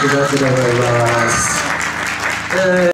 ありがとうございます。えー